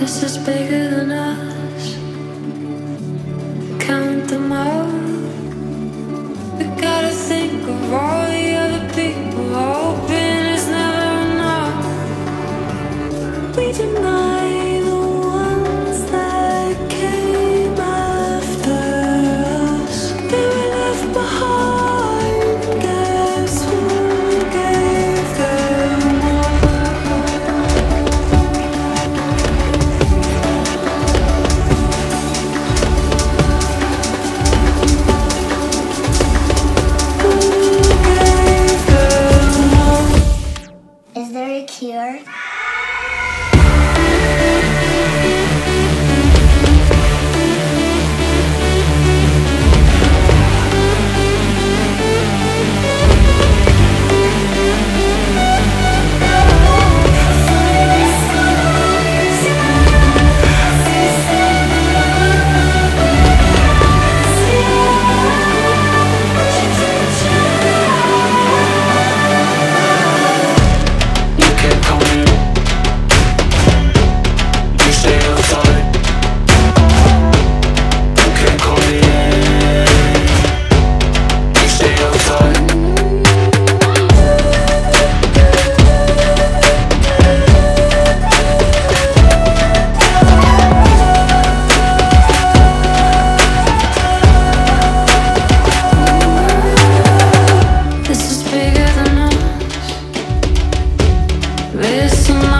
This is bigger than us. here. tonight